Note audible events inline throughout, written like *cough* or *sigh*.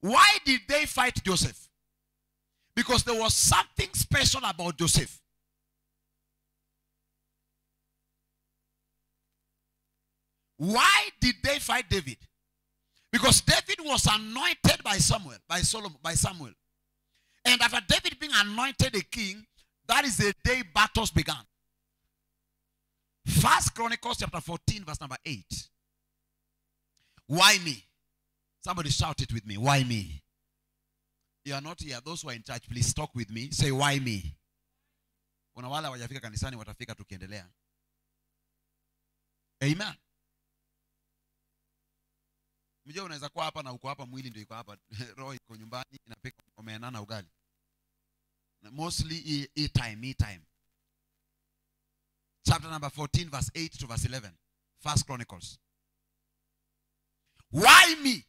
Why did they fight Joseph? Because there was something special about Joseph. Why did they fight David? Because David was anointed by Samuel, by Solomon, by Samuel. And after David being anointed a king, that is the day battles began. First Chronicles chapter 14, verse number 8. Why me? Somebody shout it with me. Why me? You are not here. Those who are in church, please talk with me. Say, why me? Kuna wale hawajafika kanisani watafika tukiendelea. Amen. Mjua unaweza kuwa hapa na uko hapa, mwili ndio iko hapa, *laughs* roho iko nyumbani, inapika omena na ugali. Mostly e, e time, e time. Chapter number 14, verse 8 to verse 11. First Chronicles. Why me?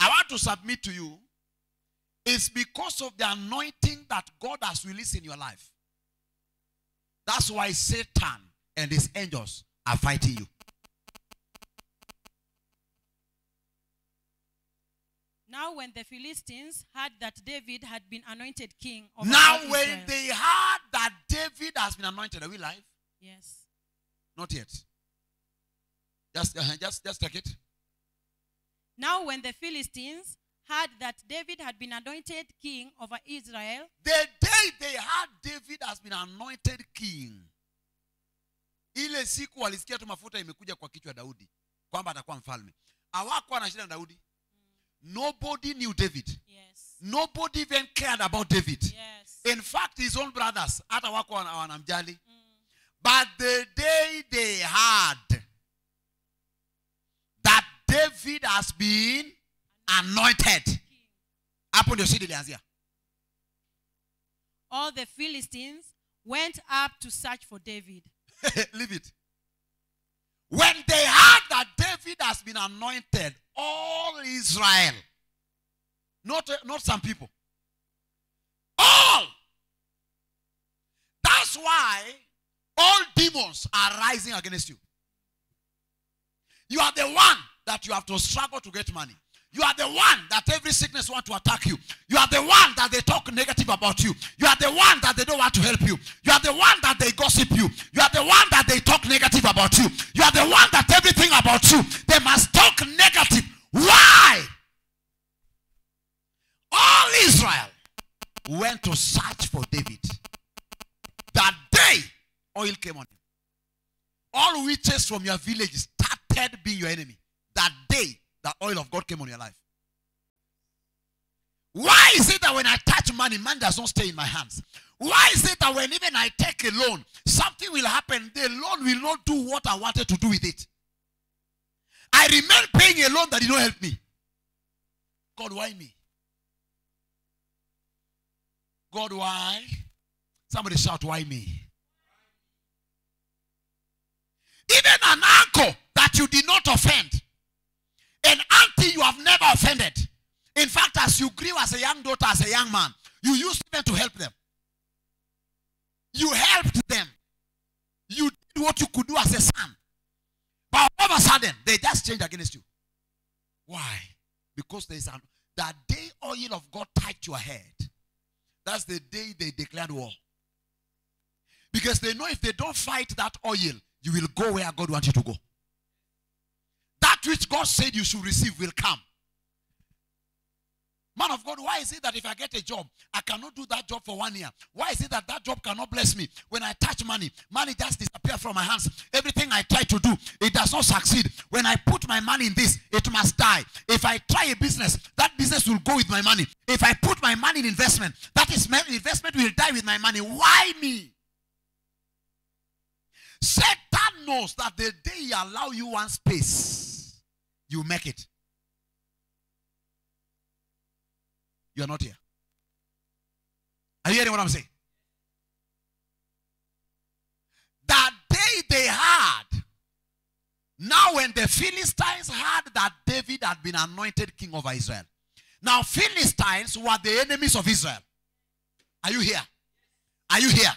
I want to submit to you. It's because of the anointing that God has released in your life. That's why Satan and his angels are fighting you. Now, when the Philistines heard that David had been anointed king of Now, when Israel- they heard that David has been anointed, are we live? yes, Not yet. Just, uh, just, just take it. Now when the Philistines heard that David had been anointed king over Israel, The day they heard David has been anointed king, ile siku walisikia tu mafuta imekuja kwa kichwa Daudi kwamba atakuwa mfalme. Hawakuwa na shida na Daudi. Nobody knew David. yes, Nobody even cared about David. yes, In fact, his own brothers hata wako wana- wanamjali. Mm. But the day they heard that David has been anointed, king. hapo ndio shida ilianzia. all the Philistines went up to search for David. *laughs* Leave it. When they heard that David has been anointed, all Israel, not, uh, not some people, all. That's why all demons are rising against you. You are the one that you have to struggle to get money. You are the one that every sickness want to attack you. You are the one that they talk negative about you. You are the one that they don't want to help you. You are the one that they gossip you. You are the one that they talk negative about you. You are the one that everything about you, they must talk negative. Why? All Israel went to search for David. That day, oil came on him. All witches from your village started being your enemy. That day, the oil of God came on your life. Why is it that when I touch money, money does not stay in my hands? Why is it that when even I take a loan, something will happen, the loan will not do what I wanted to do with it? I remain paying a loan that did not help me. God, why me? God, why? Somebody shout, why me? Even an uncle that you did not offend, an auntie you have never offended. In fact, as you grew as a young daughter, as a young man, you used even to help them. You helped them. You did what you could do as a son. But all of a sudden, they just changed against you. Why? Because there is an that day oil of God touched your head. That's the day they declared war. Because they know if they don't fight that oil, you will go where God wants you to go. That which God said you should receive will come. Man of God, why is it that if I get a job, I cannot do that job for one year? Why is it that that job cannot bless me? When I touch money, money just disappears from my hands. Everything I try to do, it does not succeed. When I put my money in this, it must die. If I try a business, that business will go with my money. If I put my money in investment, that is my investment will die with my money. Why me? Satan knows that the day he allow you one space, you make it. You are not here. Are you hearing what I'm saying? That day they heard. Now, when the Philistines heard that David had been anointed king over Israel. Now, Philistines were the enemies of Israel. Are you here? Are you here?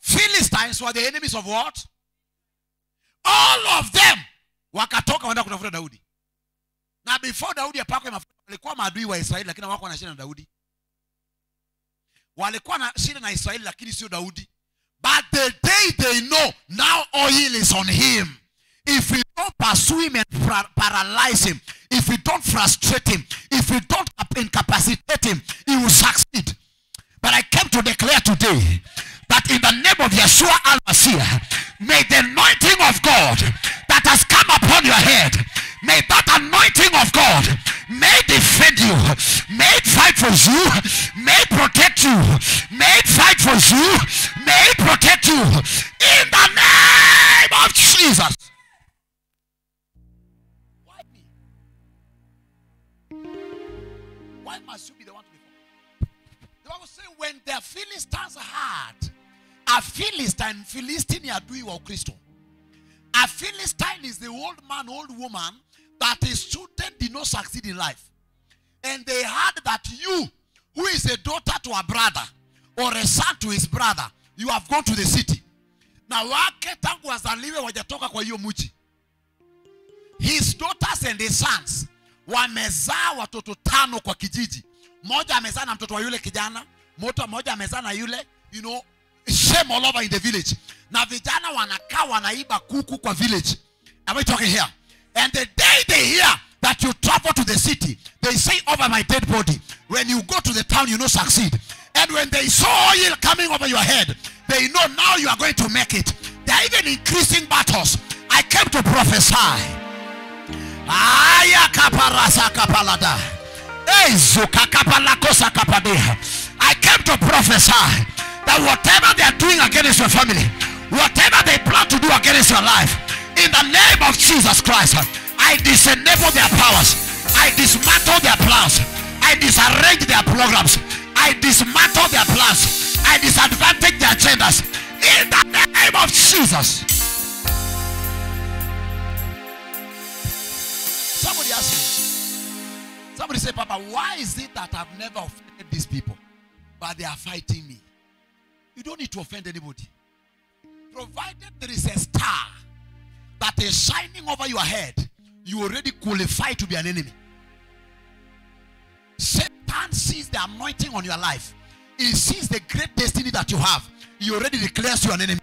Philistines were the enemies of what? All of them wakatoka kutafuta Daudi. Na before daudi apakwe mafuta walikuwa maadui wa israeli lakini wako na shida na daudi. Walikuwa na shida na israeli lakini sio daudi. But the day they know now oil is on him. If we don't pursue him and paralyze him if we don't frustrate him if we don't incapacitate him he will succeed. But I came to declare today that in the name of Yeshua Al-Mashiach, may the anointing of God that has come upon your head, may that anointing of God may defend you, may fight for you, may protect you, may fight for you, may protect you in the name of Jesus. Why me? Why must you be the one to be? The Bible says when the heard, a Philistine, Philistine ni adui wa Ukristo. A Philistine is the old man, old woman that his children did not succeed in life. And they heard that you, who is a daughter to a brother or a son to his brother, you have gone to the city. Na wake tangu wazaliwe wajatoka kwa hiyo. His daughters and his sons wamezaa watoto tano kwa kijiji. Mmoja amezaa na mtoto wa yule kijana, moto mmoja amezaa na yule, you know, shame all over in the village. Na vijana wanakaa wanaiba kuku kwa village. Am I talking here? And the day they hear that you travel to the city, they say over my dead body. When you go to the town, you know succeed. And when they saw oil coming over your head, they know now you are going to make it. They are even increasing battles. I came to prophesy. I came to prophesy that whatever they are doing against your family, whatever they plan to do against your life, in the name of Jesus Christ, I disenable their powers. I dismantle their plans. I disarrange their programs. I dismantle their plans. I disadvantage their agendas. In the name of Jesus. Somebody ask me. Somebody say, Papa, why is it that I've never offended these people? But they are fighting me. You don't need to offend anybody. Provided there is a star that is shining over your head, you already qualify to be an enemy. Satan sees the anointing on your life. He sees the great destiny that you have. He already declares you an enemy.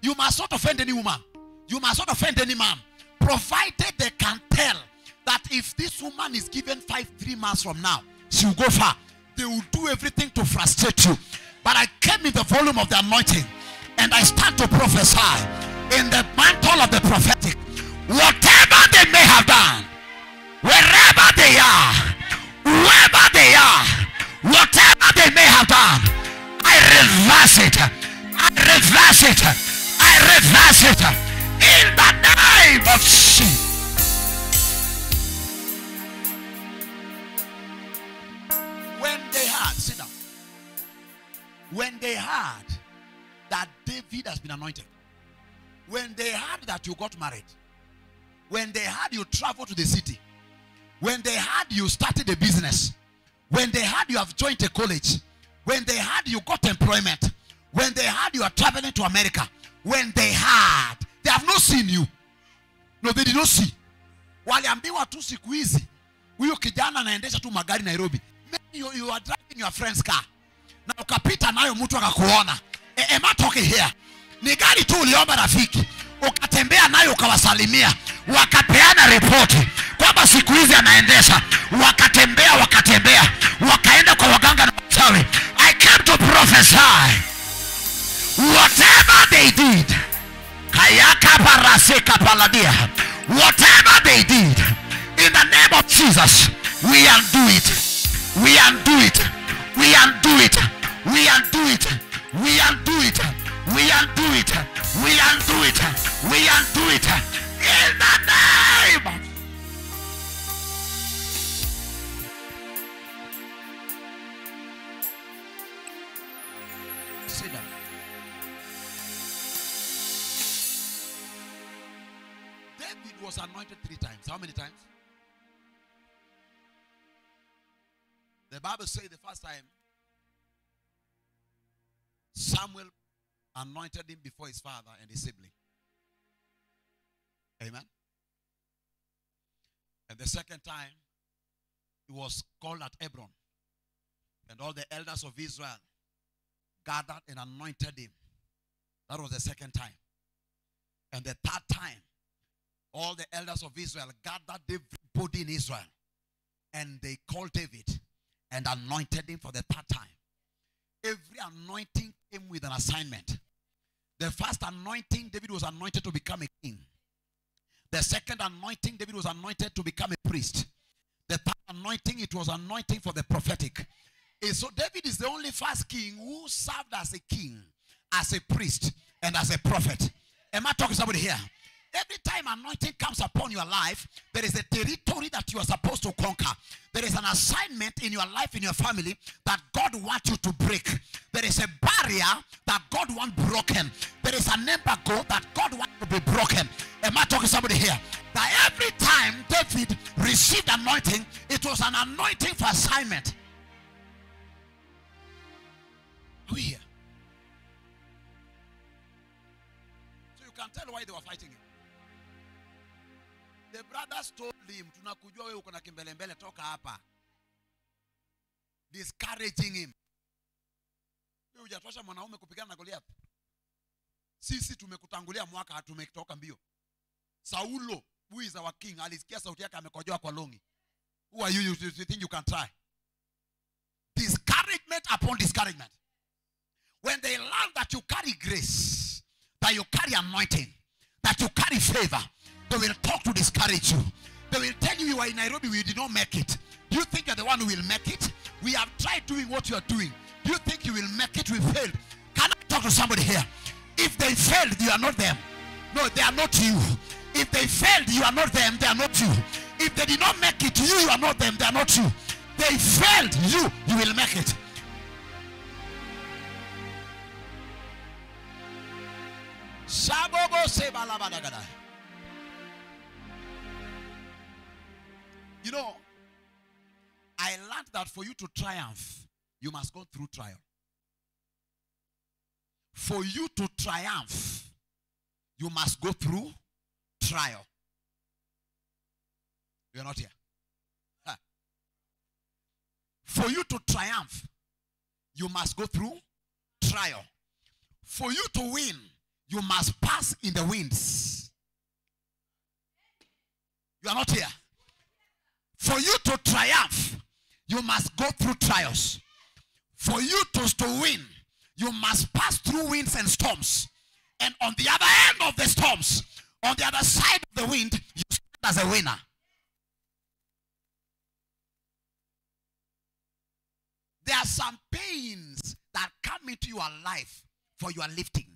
You must not offend any woman. You must not offend any man. Provided they can tell that if this woman is given five, three months from now, she will go far. They will do everything to frustrate you. But I came in the volume of the anointing and I stand to prophesy in the mantle of the prophetic. Whatever they may have done, wherever they are, whoever they are, whatever they may have done, I reverse it. I reverse it. I reverse it. In the name of Jesus. When they heard that David has been anointed, when they heard that you got married, when they heard you traveled to the city, when they heard you started a business, when they heard you have joined a college, when they heard you got employment, when they heard you are traveling to America, when they heard, they have not seen you. No, they did not see. Waliambiwa tu siku hizi huyo kijana anaendesha tu magari Nairobi. Maybe you, you are driving your friend's car na ukapita nayo mtu akakuona. E, am I talking here? Ni gari tu uliomba rafiki. Ukatembea nayo ukawasalimia, wakapeana ripoti kwamba siku hizi anaendesha, wakatembea wakatembea, wakaenda kwa waganga na wachawi. I came to prophesy whatever they did. Kayaka paraseka paladia. Whatever they did. In the name of jesus we undo it. We undo it we undo it we undo it we undo it we undo it we undo it we undo it in the name of. David was anointed three times. How many times? The Bible says the first time Samuel anointed him before his father and his sibling. Amen. And the second time, he was called at Hebron. And all the elders of Israel gathered and anointed him. That was the second time. And the third time, all the elders of Israel gathered everybody in Israel. And they called David and anointed him for the third time. Every anointing came with an assignment. The first anointing, David was anointed to become a king. The second anointing, David was anointed to become a priest. The third anointing, it was anointing for the prophetic. And so David is the only first king who served as a king, as a priest, and as a prophet. Am I talking to somebody here? Every time anointing comes upon your life, there is a territory that you are supposed to conquer. There is an assignment in your life, in your family, that God wants you to break. There is a barrier that God wants broken. There is an embargo that God wants to be broken. Am I talking to somebody here? That every time David received anointing, it was an anointing for assignment. Are we here? So you can tell why they were fighting him. The brothers told him, tunakujua wewe uko na kimbelembele toka hapa. Discouraging him. Wewe hujatosha mwanaume kupigana na Goliath. Sisi tumekutangulia mwaka hatumetoka mbio. Saulo, who is our king, alisikia sauti yake amekojoa kwa longi. Who are you, you, you think you can try? Discouragement upon discouragement. When they learn that you carry grace, that you carry anointing, that you carry favor, they will talk to discourage you. They will tell you you are in Nairobi, we did not make it. Do you think you're the one who will make it? We have tried doing what you are doing. Do you think you will make it? We failed. Can I talk to somebody here? If they failed, you are not them. No, they are not you. If they failed, you are not them, they are not you. If they did not make it, you, you are not them, they are not you. They failed, you, you will make it. Shabobo sebalabadagada. You know, I learned that for you to triumph, you must go through trial. For you to triumph, you must go through trial. You're not here. Huh. For you to triumph, you must go through trial. For you to win, you must pass in the winds. You are not here. For you to triumph, you must go through trials. For you to, to win, you must pass through winds and storms. And on the other end of the storms, on the other side of the wind, you stand as a winner. There are some pains that come into your life for your lifting.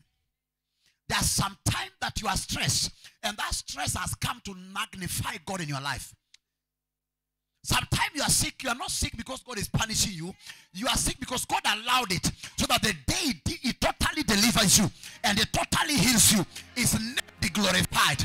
There's some time that you are stressed, and that stress has come to magnify God in your life. Sometimes you are sick. You are not sick because God is punishing you. You are sick because God allowed it so that the day it totally delivers you and it totally heals you is never glorified.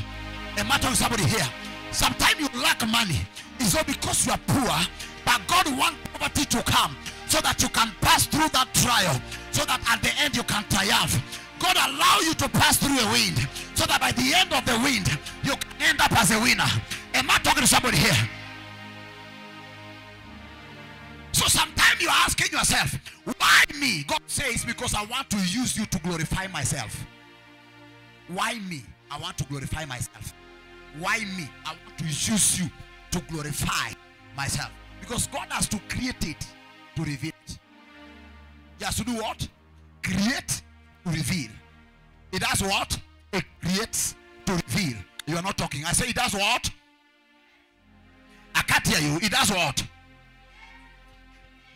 A matter of somebody here. Sometimes you lack money. It's not because you are poor, but God wants poverty to come so that you can pass through that trial, so that at the end you can triumph. God allow you to pass through a wind so that by the end of the wind you can end up as a winner. Am I talking to somebody here? So sometimes you're asking yourself, why me? God says, because I want to use you to glorify myself. Why me? I want to glorify myself. Why me? I want to use you to glorify myself. Because God has to create it to reveal it. He has to do what? Create to reveal. It does what? It creates to reveal. You are not talking. I say it does what? I can't hear you. It does what?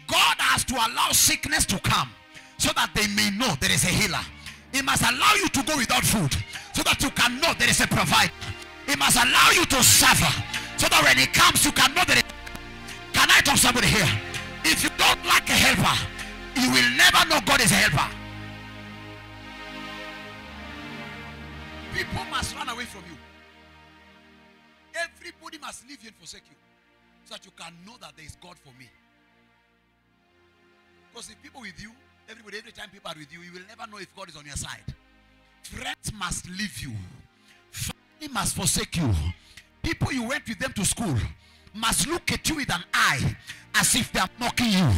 God has to allow sickness to come so that they may know there is a healer. He must allow you to go without food so that you can know there is a provider. He must allow you to suffer so that when he comes, you can know that. It... Can I talk somebody here? If you don't like a helper, you will never know God is a helper. People must run away from you. Everybody must leave you and forsake you so that you can know that there is God for me. Because if people with you, everybody, every time people are with you, you will never know if God is on your side. Friends must leave you. Family must forsake you. People you went with them to school, must look at you with an eye as if they are mocking you.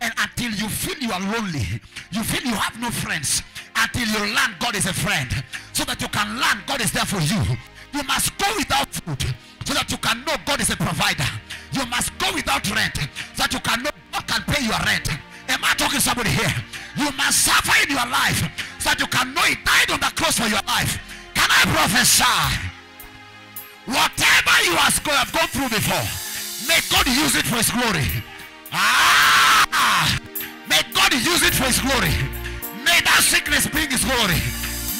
And until you feel you are lonely, you feel you have no friends, until you learn God is a friend, so that you can learn God is there for you. You must go without food so that you can know God is a provider. You must go without rent so that you can know God can pay your rent. Am I talking to somebody here? You must suffer in your life so that you can know He died on the cross for your life. Can I prophesy? Whatever you have go- have gone through before, may God use it for His glory. Ah! May God use it for His glory. May that sickness bring His glory.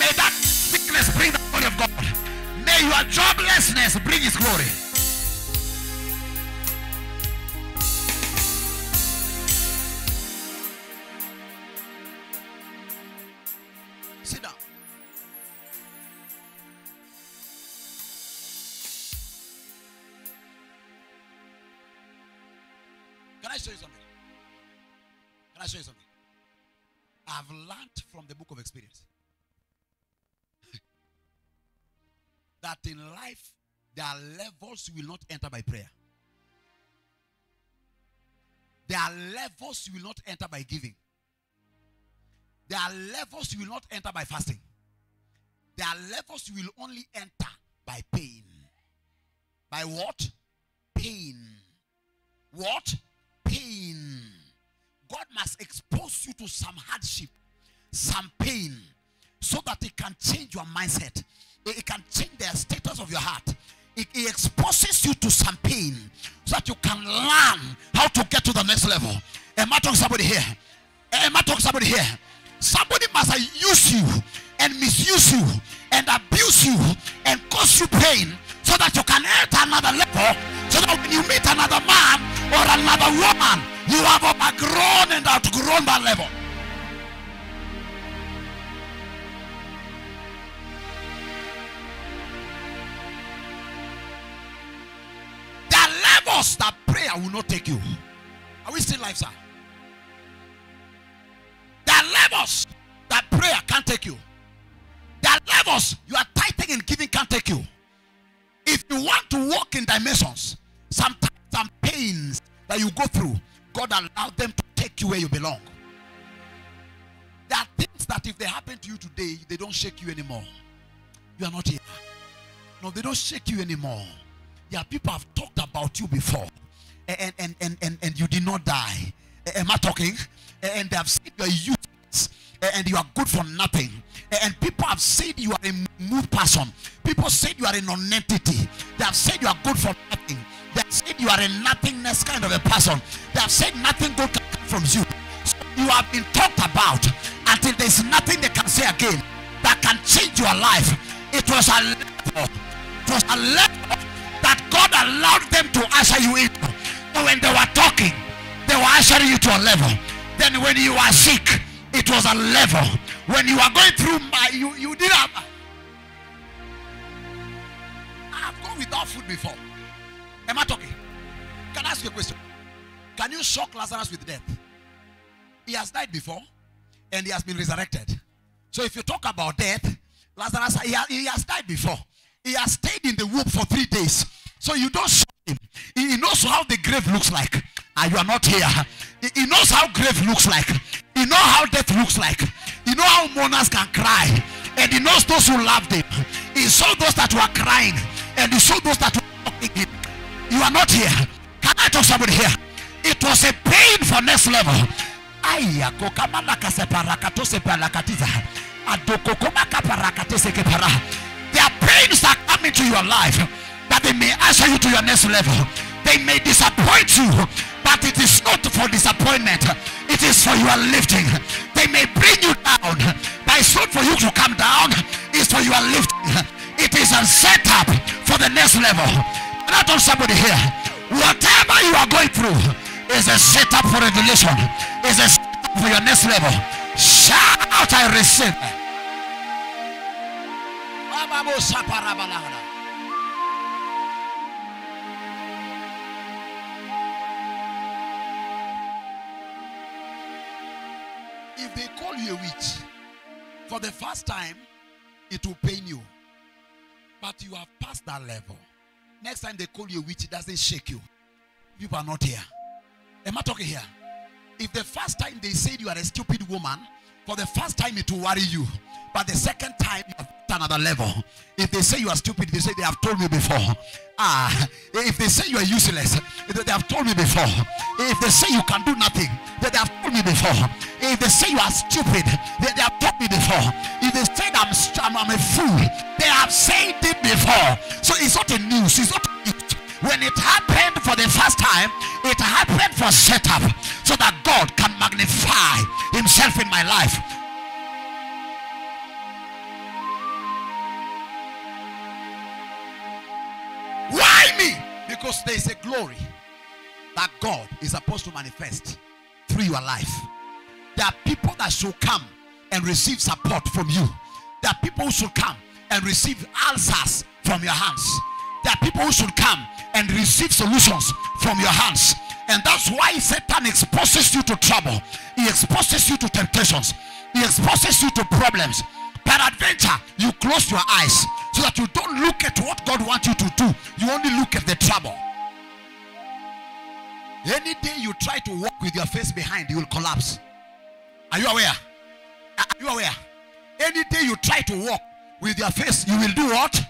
May that sickness bring the glory of God. May your joblessness bring His glory. I show you something? I've learned from the book of experience *laughs* that in life there are levels you will not enter by prayer. There are levels you will not enter by giving. There are levels you will not enter by fasting. There are levels you will only enter by pain. By what? Pain. What? Pain. Expose you to some hardship, some pain, so that it can change your mindset. It can change the status of your heart. It, it exposes you to some pain so that you can learn how to get to the next level. Am I talking somebody here? Am I talking somebody here? Somebody must use you and misuse you and abuse you and cause you pain so that you can enter another level. So that when you meet another man or another woman, you have overgrown and outgrown that level. There are levels that prayer will not take you. Are we still live, sir? There are levels that prayer can't take you. There are levels you are tithing and giving can't take you. If you want to walk in dimensions, sometimes some pains that you go through, God allowed them to take you where you belong. There are things that if they happen to you today, they don't shake you anymore. You are not here. No, they don't shake you anymore. Yeah, people have talked about you before, and and and and, and you did not die. Am I talking? And they have said you are useless, and you are good for nothing. And people have said you are a moved person. People said you are a non-entity. They have said you are good for nothing. They have said you are a nothingness kind of a person. They have said nothing good can come from you. So you have been talked about until there's nothing they can say again that can change your life. It was a level. It was a level that God allowed them to usher you into. So when they were talking, they were ushering you to a level. Then when you were sick, it was a level. When you are going through, my, you you didn't have. I've gone without food before. Am I talking? Can I ask you a question? Can you shock Lazarus with death? He has died before, and he has been resurrected. So if you talk about death, Lazarus he has, he has died before. He has stayed in the womb for three days. So you don't shock him. He, knows how the grave looks like. And you are not here. He, he knows how grave looks like. He knows how death looks like. He knows how mourners can cry. And he knows those who loved him. He saw those that were crying. And he saw those that were mocking him. You are not here. Can I talk somebody here? It was a pain for next level. Aya kokamalaka separakato separakatiza. Adokokomaka parakatese kepara. There are pains that come into your life that they may usher you to your next level. They may disappoint you, but it is not for disappointment. It is for your lifting. They may bring you down, but it's not for you to come down. It's for your lifting. It is a setup for the next level. I tell somebody here? Whatever you are going through is a setup for revelation. Is a setup for your next level. Shout, out, I receive. If they call you a witch, for the first time, it will pain you. But you have passed that level. Next time they call you a witch, it doesn't shake you. people are not here. Am I talking here? If the first time they said you are a stupid woman, for the first time it will worry you. But the second time you have another level. If they say you are stupid, they say they have told me before. Ah, if they say you are useless, they have told me before. If they say you can do nothing, they have told me before. If they say you are stupid, they, they have told me before. If they say I'm, I'm, I'm a fool, they have said it before. So it's not a news. It's not. When it happened for the first time, it happened for setup so that God can magnify Himself in my life. Why me? Because there is a glory that God is supposed to manifest through your life. There are people that should come and receive support from you. There are people who should come and receive answers from your hands. There are people who should come and receive solutions from your hands. And that's why Satan exposes you to trouble. He exposes you to temptations. He exposes you to problems. Peradventure, you close your eyes so that you don't look at what God wants you to do. You only look at the trouble. Any day you try to walk with your face behind, you will collapse. Are you aware? Are you aware? Any day you try to walk with your face, you will do what?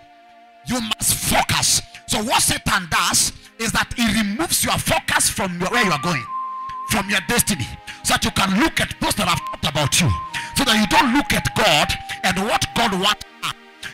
You must focus. So what Satan does is that he removes your focus from where you are going, from your destiny, so that you can look at those that have talked about you, so that you don't look at God and what God wants.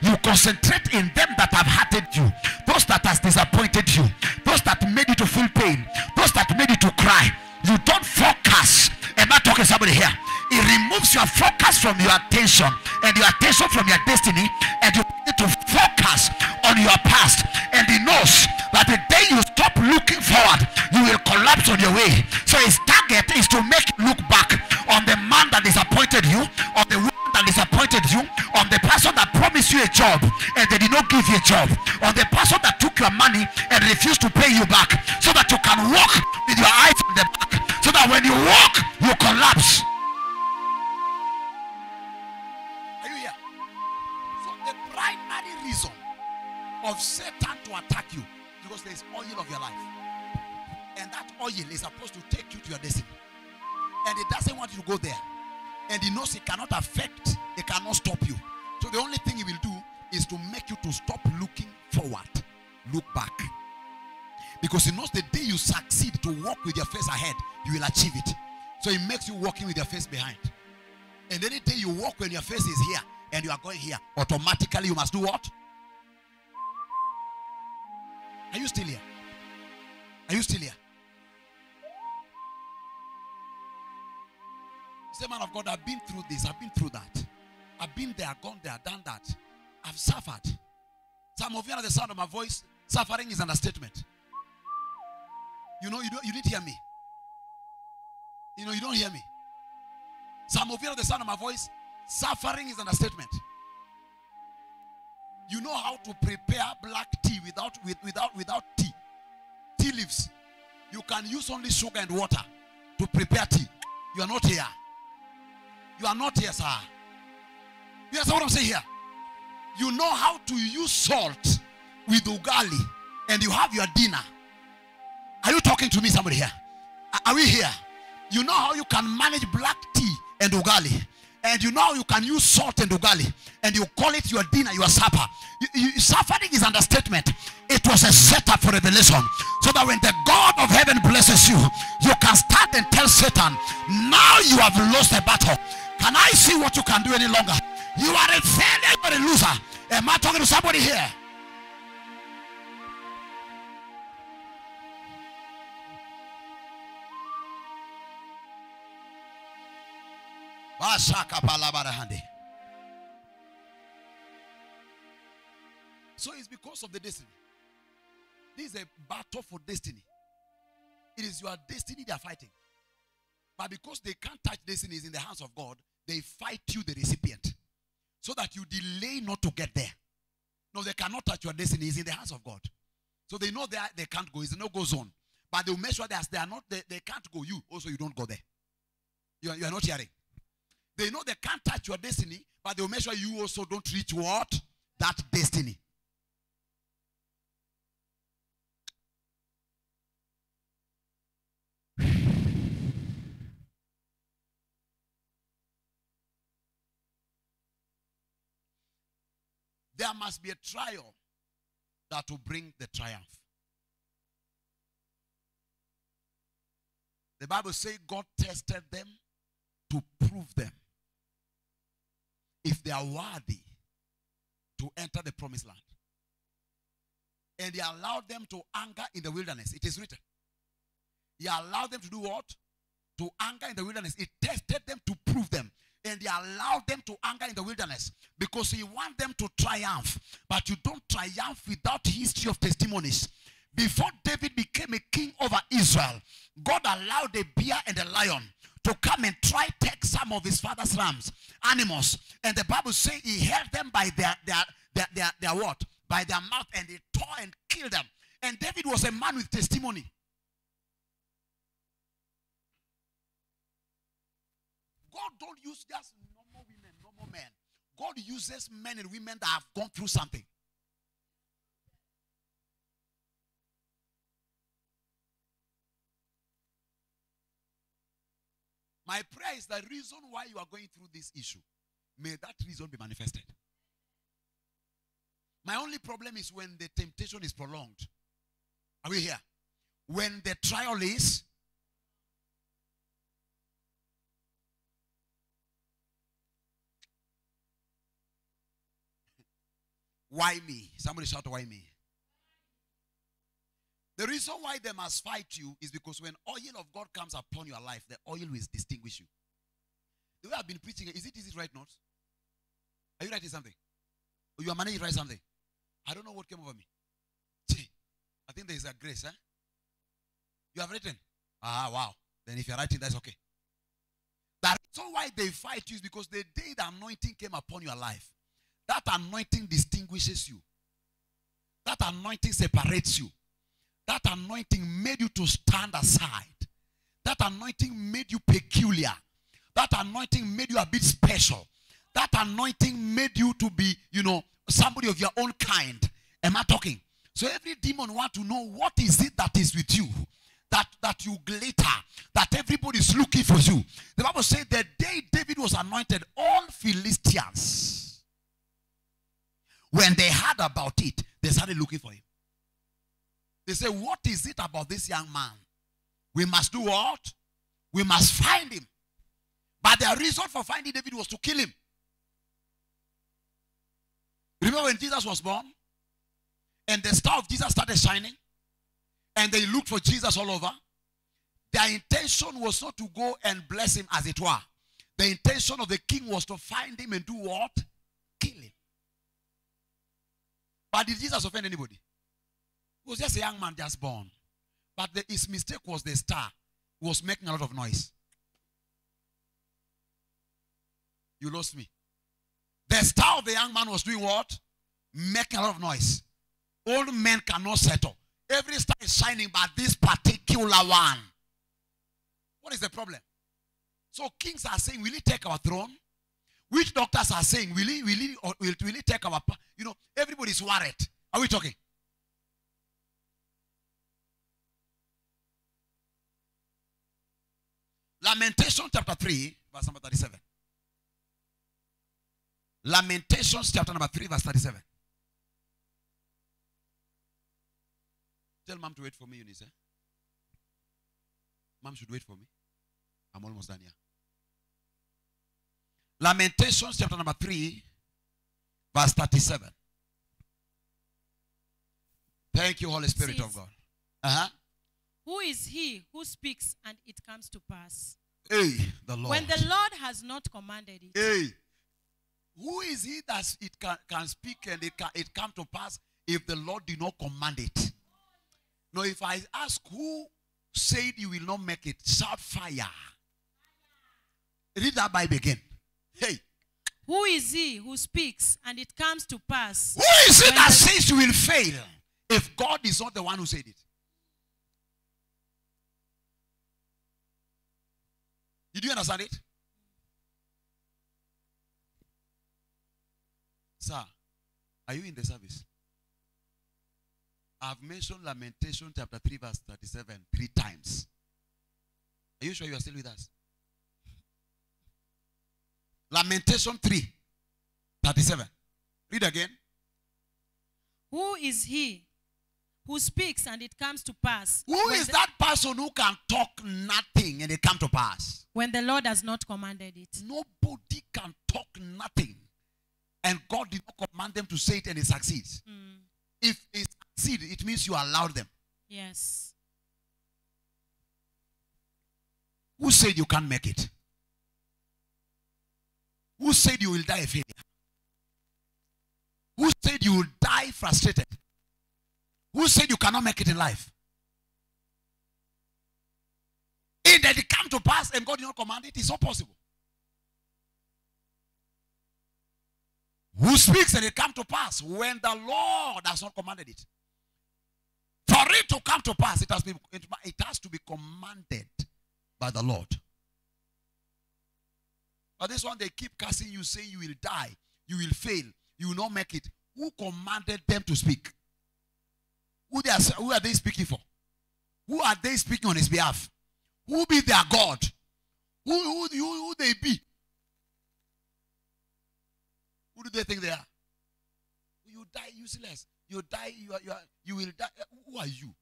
You concentrate in them that have hurted you, those that has disappointed you, those that made you to feel pain, those that made you to cry. You don't focus. Am I talking somebody here? It removes your focus from your attention and your attention from your destiny, and you need to focus on your past. And he knows that the day you stop looking forward, you will collapse on your way. So his target is to make you look back on the man that disappointed you, on the woman that disappointed you, on the person that promised you a job and they did not give you a job, on the person that took your money and refused to pay you back, so that you can walk with your eyes on the back, so that when you walk, you collapse. Of Satan to attack you because there is oil of your life. And that oil is supposed to take you to your destiny. And it doesn't want you to go there. And he knows it cannot affect, it cannot stop you. So the only thing he will do is to make you to stop looking forward, look back. Because he knows the day you succeed to walk with your face ahead, you will achieve it. So he makes you walking with your face behind. And any day you walk when your face is here and you are going here, automatically you must do what? Are you still here? Are you still here? Say, man of God, I've been through this, I've been through that. I've been there, gone there, done that. I've suffered. Some of you are the sound of my voice. Suffering is an understatement. You know, you don't you didn't hear me. You know, you don't hear me. Some of you are the sound of my voice. Suffering is an understatement. You know how to prepare black tea without with, without without tea. Tea leaves. You can use only sugar and water to prepare tea. You are not here. You are not here, sir. You understand what I'm saying here? You know how to use salt with ugali and you have your dinner. Are you talking to me, somebody here? Are we here? You know how you can manage black tea and ugali. And you know you can use salt and ugali. And you call it your dinner, your supper. You, you, suffering is understatement. It was a setup for revelation. So that when the God of heaven blesses you, you can start and tell Satan, now you have lost a battle. Can I see what you can do any longer? You are a failure, you are a loser. Am I talking to somebody here? So it's because of the destiny. This is a battle for destiny. It is your destiny they are fighting. But because they can't touch destiny is in the hands of God, they fight you, the recipient, so that you delay not to get there. No, they cannot touch your destiny. It's in the hands of God. So they know they, are, they can't go. It's a no-go zone. But they'll make sure that they are not, they, they can't go. You also you don't go there. You are, you are not hearing. They know they can't touch your destiny, but they'll make sure you also don't reach what? That destiny. There must be a trial that will bring the triumph. The Bible says God tested them to prove them if they are worthy to enter the promised land. And he allowed them to anger in the wilderness. It is written. He allowed them to do what? To anger in the wilderness. He tested them to prove them. And he allowed them to anger in the wilderness because he want them to triumph. But you don't triumph without history of testimonies. Before David became a king over Israel, God allowed a bear and a lion to come and try take some of his father's rams, animals. And the Bible says he held them by their their their, their, their what? By their mouth and he tore and killed them. And David was a man with testimony. God don't use just normal women, normal men. God uses men and women that have gone through something. My prayer is the reason why you are going through this issue. May that reason be manifested. My only problem is when the temptation is prolonged. Are we here? When the trial is *laughs* Why me? Somebody shout, Why me? The reason why they must fight you is because when oil of God comes upon your life, the oil will distinguish you. The way I've been preaching, is it is it right not? Are you writing something? Or you are managing to write something? I don't know what came over me. I think there is a grace, eh? You have written? Ah, wow. Then if you're writing, that's okay. Reason why they fight you is because the day the anointing came upon your life, that anointing distinguishes you. That anointing separates you. That anointing made you to stand aside. That anointing made you peculiar. That anointing made you a bit special. That anointing made you to be, you know, somebody of your own kind. Am I talking? So every demon want to know what is it that is with you. That, that you glitter, that everybody is looking for you. The Bible said the day David was anointed, all Philistines, when they heard about it, they started looking for him. They say, What is it about this young man? We must do what? We must find him. But their reason for finding David was to kill him. Remember when Jesus was born? And the star of Jesus started shining? And they looked for Jesus all over? Their intention was not to go and bless him as it were. The intention of the king was to find him and do what? Kill him. But did Jesus offend anybody? He was just a young man just born. But the, his mistake was the star He was making a lot of noise. You lost me. The star of the young man was doing what? Making a lot of noise. Old men cannot settle. Every star is shining, but this particular one. What is the problem? So kings are saying, will he take our throne? Witch doctors are saying, will he, will he, will, will he take our, you know, everybody's worried. Are we talking? Lamentation chapter 3, verse number 37. Lamentations chapter number 3, verse 37. Tell mom to wait for me, Eunice. Eh? Mom should wait for me. I'm almost done here. Lamentations chapter number 3, verse 37. Thank you, Holy Spirit of God. Uh-huh. Who is he who speaks and it comes to pass? Hey, the Lord. When the Lord has not commanded it. Hey, who is he that it can, can speak and it can it come to pass if the Lord did not command it? Now, if I ask who said you will not make it, shout fire. Read that Bible again. Hey, Who is he who speaks and it comes to pass? who is it that says you will fail if God is not the one who said it? Did you understand it? Sir, are you in the service? I've mentioned Lamentation chapter 3, verse 37 three times. Are you sure you are still with us? Lamentation 3, 37. Read again. Who is he who speaks and it comes to pass Who when, is the, that person who can talk nothing and it come to pass? when the Lord has not commanded it? Nobody can talk nothing. And God did not command them to say it and it succeeds. Mm, If it succeeds, it means you allowed them. yes. Who said you can't make it? Who said you will die a failure? Who said you will die frustrated? Who said you cannot make it in life? If that it come to pass and God did not command it, it's not possible. Who speaks and it come to pass when the Lord has not commanded it? For it to come to pass, it has, been, it, it has to be commanded by the Lord. But this one, they keep cursing you, saying you will die, you will fail, you will not make it. Who commanded them to speak? Who, they are, who are they speaking for? Who are they speaking on his behalf? Who be their God? Who, who, who, who they be? Who do they think they are? You die useless. You die, you, are, you, are, you will die. Eh, who are you?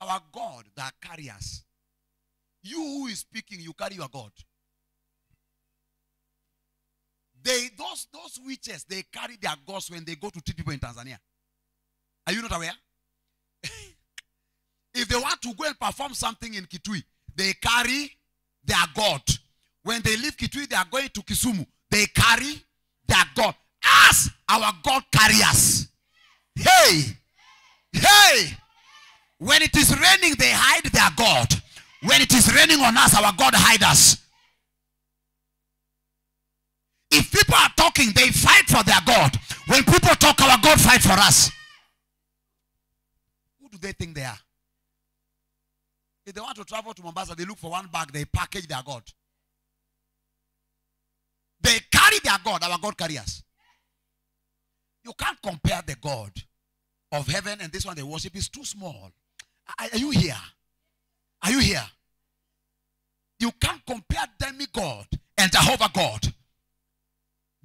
Our God that carries us. You who is speaking, you carry your God. They those those witches they carry their gods when they go to treat people in Tanzania. Are you not aware? *laughs* if they want to go and perform something in Kitui, they carry their God. When they leave Kitui, they are going to Kisumu. They carry their God. As our God carry us. Hey! Hey! When it is raining, they hide their God. When it is raining on us, our God hide us. If people are talking, they fight for their God. When people talk, our God fight for us. Who do they think they are? If they want to travel to Mombasa, they look for one bag, they package their God. They carry their God, our God carry us. You can't compare the God of heaven and this one they worship is too small. Are, are you here? Are you here? You can't compare demigod and Jehovah God.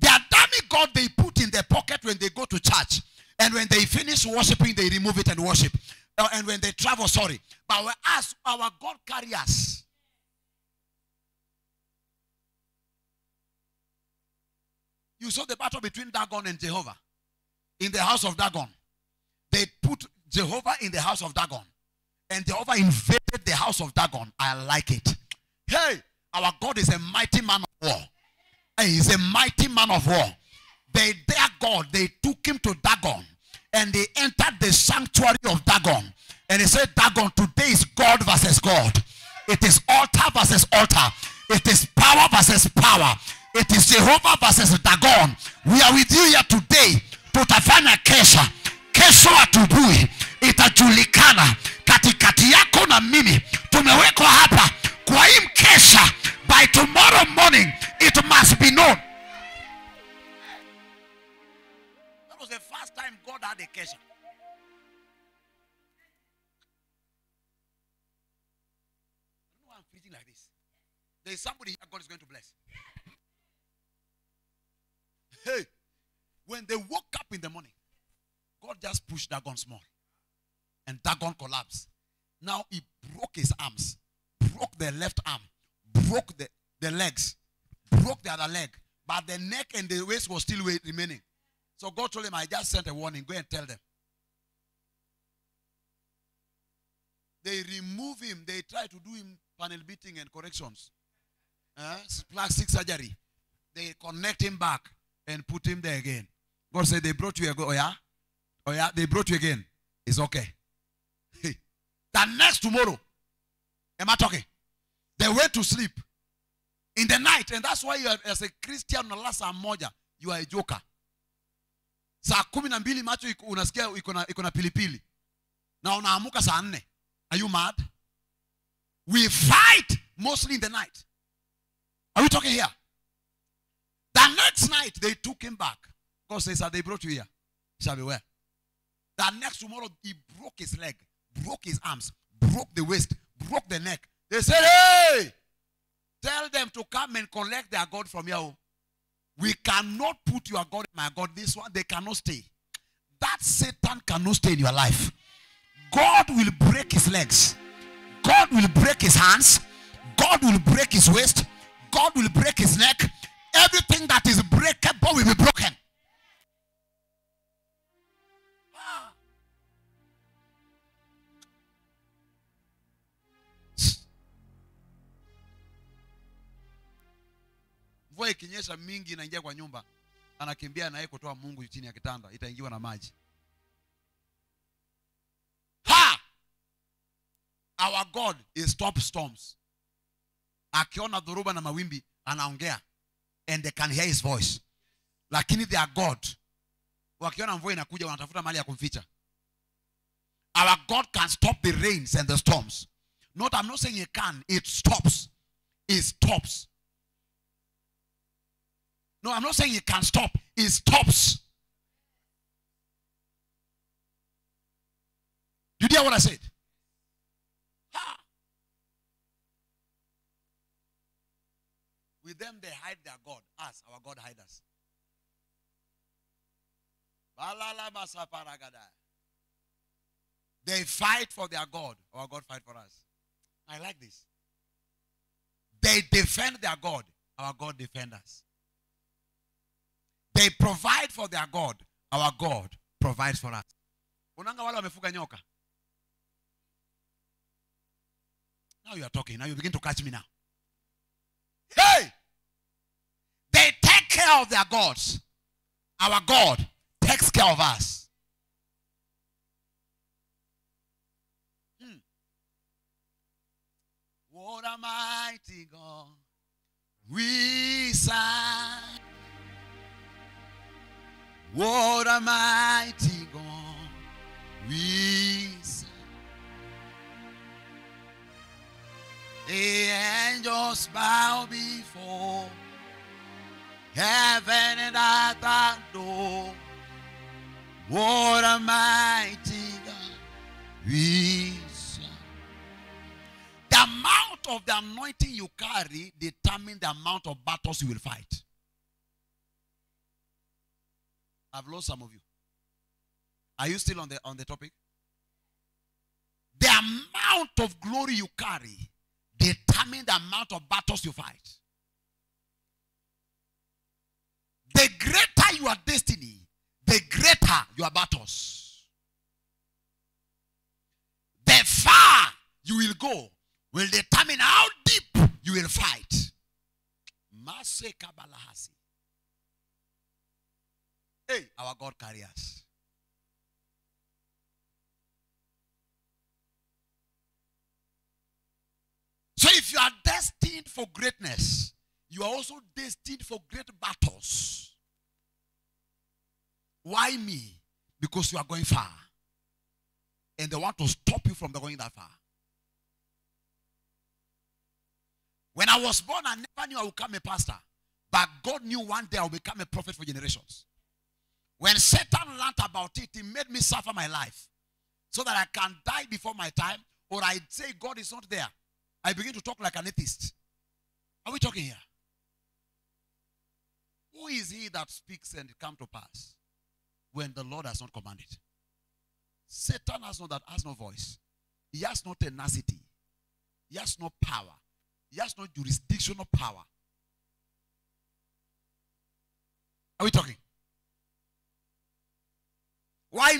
Their demigod they put in their pocket when they go to church. And when they finish worshiping, they remove it and worship. Uh, and when they travel, sorry. But ask our God carry us. You saw the battle between Dagon and Jehovah in the house of Dagon. They put Jehovah in the house of Dagon. And Jehovah invaded the house of Dagon. I like it. Hey, our God is a mighty man of war. He's a mighty man of war. They, their God, they took him to Dagon. And they entered the sanctuary of Dagon. And he said, Dagon, today is God versus God. It is altar versus altar. It is power versus power. It is Jehovah versus Dagon. We are with you here today. Tutafanya kesha. Kesho asubuhi itajulikana katikati yako na mimi. Tumewekwa hapa kwa hii mkesha. By tomorrow morning it must be known. That was the first time God had a kesha. I I'm preaching like this. There is somebody here God is going to bless. Hey, when they woke up in the morning, God just pushed Dagon small. And Dagon collapsed. Now he broke his arms, broke the left arm, broke the, the legs, broke the other leg. But the neck and the waist was still remaining. So God told him, I just sent a warning. Go and tell them. They remove him. They try to do him panel beating and corrections. Uh, plastic surgery. They connect him back and put him there again. God said, They brought you again. Oh, yeah? Oh, yeah? They brought you again. It's okay. *laughs* the next tomorrow, am I talking? They went to sleep in the night. And that's why you are, as a Christian you are a joker. Saa kumi na mbili macho unasikia iko pilipili. Na unaamuka saa nne. Are you mad? We fight mostly in the night. Are we talking here? The next night they took him back. God says, "Sir, they brought you here. Shall be well. The next tomorrow he broke his leg, broke his arms, broke the waist, broke the neck. They said, "Hey, tell them to come and collect their God from here." oh." We cannot put your God my God. This one, they cannot stay. That Satan cannot stay in your life. God will break his legs. God will break his hands. God will break his waist. God will break his neck. Everything that is breakable will be broken. Mvua ikinyesha mingi inaingia kwa nyumba anakimbia naye kutoa mungu chini ya kitanda itaingiwa na maji. Ha! Our god is stop storms. Akiona dhuruba na mawimbi anaongea and they can hear his voice. Lakini their god wakiona mvua inakuja wanatafuta mahali ya kumficha. Our god can stop the rains and the storms. Not i'm not saying he can it stops. It stops no i'm not saying it can stop it stops you hear what i said Ha. with them they hide their god us our god hide us They fight for their God. Our God fight for us. I like this. They defend their God. Our God defend us. They provide for their God. Our God provides for us. Now you are talking. Now you begin to catch me now. Hey! They take care of their gods. Our God takes care of us. Hmm. What a mighty God we serve. What a mighty God we serve. The angels bow before heaven and earth adore. What a mighty God we serve. The amount of the anointing you carry determine the amount of battles you will fight. I've lost some of you. Are you still on the on the topic? The amount of glory you carry determine the amount of battles you fight. The greater your destiny, the greater your battles. The far you will go will determine how deep you will fight. Maseka balahasi. Hey, our God carry us. So if you are destined for greatness, you are also destined for great battles. Why me? Because you are going far. And they want to stop you from going that far. When I was born, I never knew I would become a pastor. But God knew one day I would become a prophet for generations. When Satan learned about it, he made me suffer my life. So that I can die before my time, or I say God is not there. I begin to talk like an atheist. Are we talking here? Who is he that speaks and it come to pass when the Lord has not commanded? Satan has no that has no voice. He has no tenacity. He has no power. He has no jurisdictional power. Are we talking?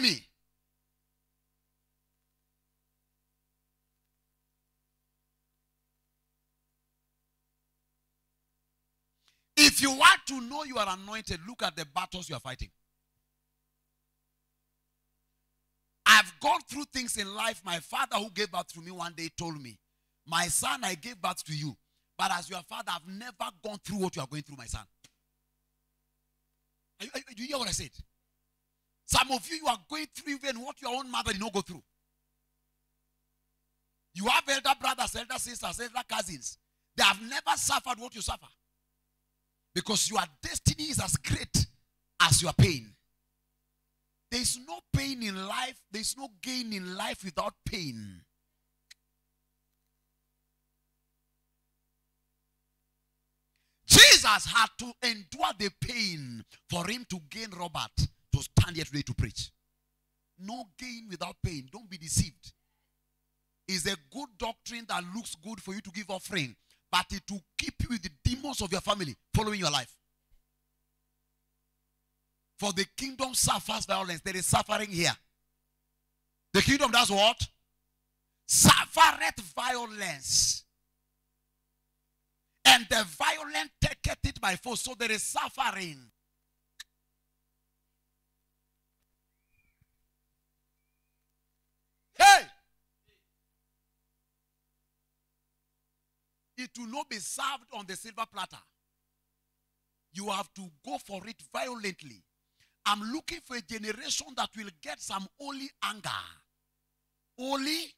Me? If you want to know you are anointed, look at the battles you are fighting. I've gone through things in life. My father, who gave birth to me one day, told me, My son, I gave birth to you. But as your father, I've never gone through what you are going through, my son. Do you hear what I said? Some of you, you are going through even what your own mother did not go through. You have elder brothers, elder sisters, elder cousins. They have never suffered what you suffer. Because your destiny is as great as your pain. There is no pain in life, there is no gain in life without pain. Jesus Jesus had to endure the pain for him to gain Robert to stand here today to preach. No gain without pain. Don't be deceived. It's a good doctrine that looks good for you to give offering, but it will keep you with the demons of your family following your life. For the kingdom suffers violence. There is suffering here. The kingdom does what? Suffereth violence. And the violent taketh it by force. So there is suffering. Hey! It will not be served on the silver platter. You have to go for it violently. I'm looking for a generation that will get some holy anger. Holy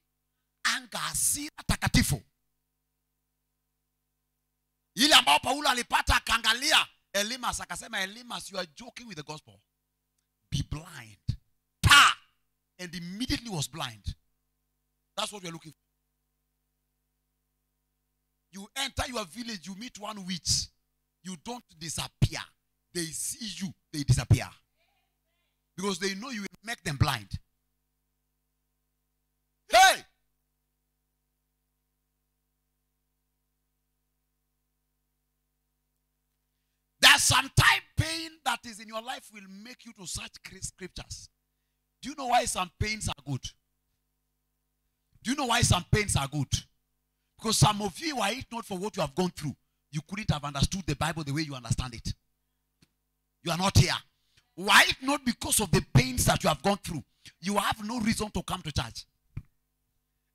anger, hasira takatifu. Ile ambao Paulo alipata akaangalia Elimas akasema Elimas you are joking with the gospel. Be blind. Ta! And immediately was blind. That's what we're looking for. You enter your village, you meet one witch. You don't disappear. They see you, they disappear. Because they know you will make them blind. Hey! There's some time pain that is in your life will make you to search scriptures. Do you know why some pains are good? Do you know why some pains are good? Because some of you, were it not for what you have gone through, you couldn't have understood the Bible the way you understand it. You are not here. Why it not because of the pains that you have gone through? You have no reason to come to church.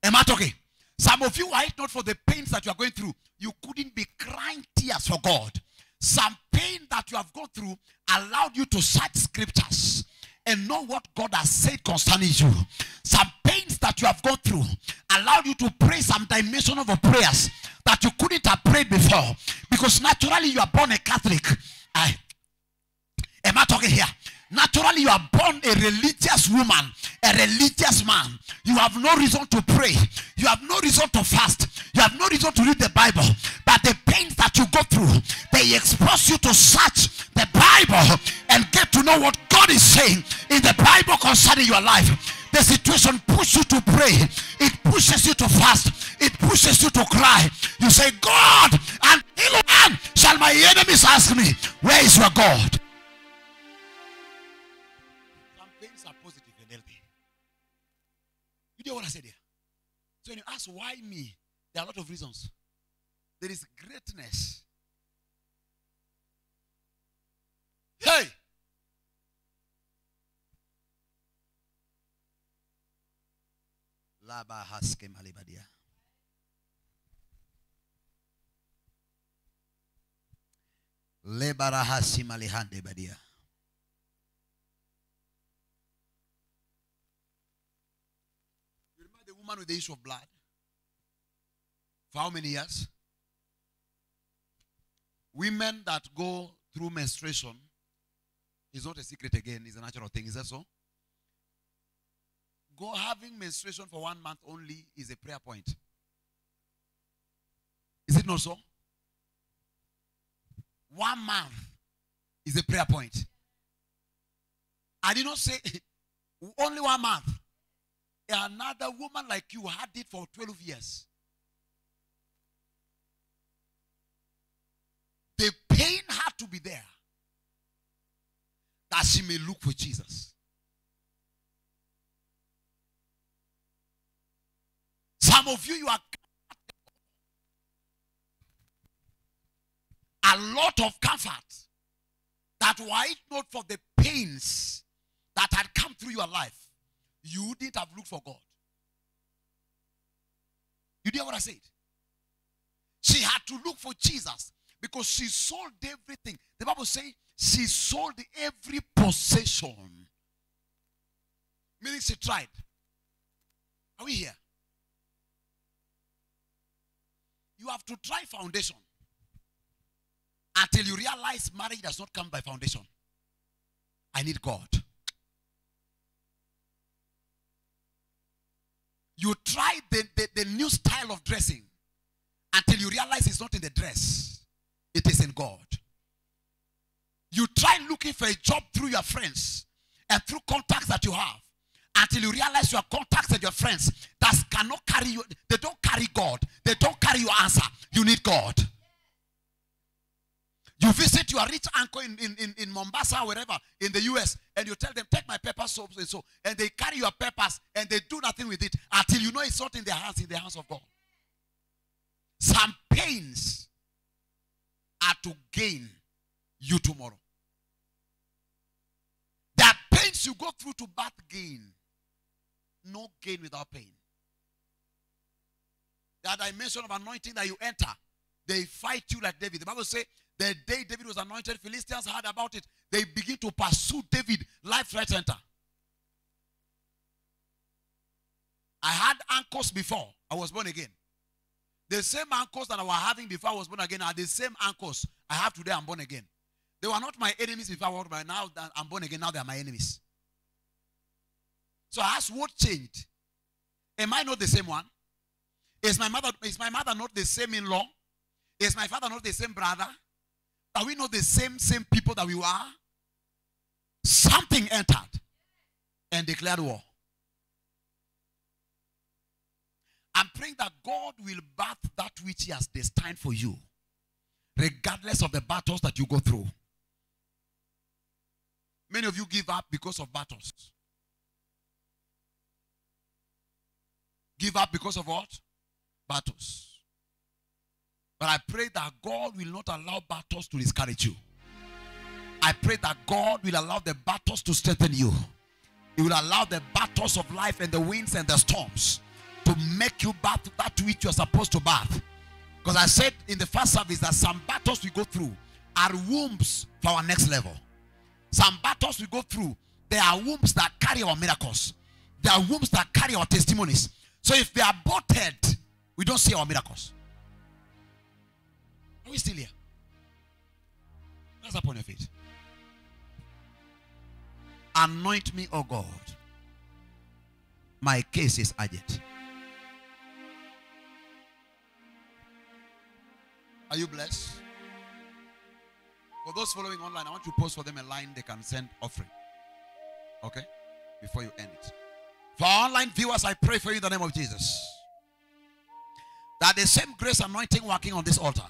Am I talking? Some of you, were it not for the pains that you are going through, you couldn't be crying tears for God. Some pain that you have gone through allowed you to search scriptures and know what God has said concerning you. Some pains you have gone through allowed you to pray some dimension of prayers that you couldn't have prayed before. Because naturally you are born a Catholic. I, am I talking here? Naturally, you are born a religious woman, a religious man. You have no reason to pray. You have no reason to fast. You have no reason to read the Bible. But the pains that you go through, they expose you to search the Bible and get to know what God is saying in the Bible concerning your life. The situation pushes you to pray. It pushes you to fast. It pushes you to cry. You say, God, until when shall my enemies ask me, where is your God? Some things are positive and healthy. You know what I said here? So when you ask why me, there are a lot of reasons. There is greatness. Hey! Laba haske malibadia. Lebara hasi malihande badia. You remember the woman with the issue of blood? For how many years? Women that go through menstruation is not a secret again, it's a natural thing. Is that so? Go having menstruation for one month only is a prayer point. Is it not so? One month is a prayer point. I did not say *laughs* only one month. Another woman like you had it for 12 years. The pain had to be there that she may look for Jesus. Some of you, you are a lot of comfort that were it not for the pains that had come through your life, you wouldn't have looked for God. You hear what I said? She had to look for Jesus because she sold everything. The Bible says she sold every possession. Meaning she tried. Are we here? You have to try foundation until you realize marriage does not come by foundation. I need God. You try the, the, the new style of dressing until you realize it's not in the dress, it is in God. You try looking for a job through your friends and through contacts that you have until you realize your contacts and your friends that cannot carry you. They don't carry God. They don't carry your answer. You need God. You visit your rich uncle in, in, in, in Mombasa, wherever, in the US, and you tell them, take my papers, so and so. And they carry your papers and they do nothing with it until you know it's not in their hands, in the hands of God. Some pains are to gain you tomorrow. There are pains you go through to birth gain. No gain without pain. That dimension of anointing that you enter, they fight you like David. The Bible says the day David was anointed, Philistines heard about it. They begin to pursue David life center. I had uncles before I was born again. The same uncles that I was having before I was born again are the same uncles I have today. I'm born again. They were not my enemies before I was born. Now that I'm born again, now they are my enemies. So I what changed? Am I not the same one? Is my mother is my mother not the same in-law? Is my father not the same brother? Are we not the same same people that we were? Something entered and declared war. I'm praying that God will birth that which He has destined for you, regardless of the battles that you go through. Many of you give up because of battles. Give up because of what? Battles. But I pray that God will not allow battles to discourage you. I pray that God will allow the battles to strengthen you. He will allow the battles of life and the winds and the storms to make you bath that which you're supposed to bath. Because I said in the first service that some battles we go through are wombs for our next level. Some battles we go through, they are wombs that carry our miracles. They are wombs that carry our testimonies. So if they are aborted, we don't see our miracles. Are we still here? That's upon your feet. Anoint me, oh God. My case is urgent. Are you blessed? For those following online, I want you to post for them a line they can send offering. Okay? Before you end it. For online viewers, I pray for you in the name of Jesus. That the same grace anointing working on this altar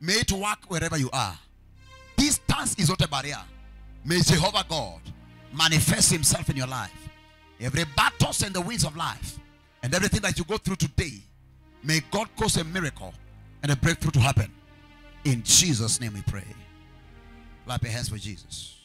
may it work wherever you are. Distance is not a barrier. May Jehovah God manifest himself in your life. Every battles and the winds of life and everything that you go through today, may God cause a miracle and a breakthrough to happen. In Jesus' name we pray. Clap your hands for Jesus.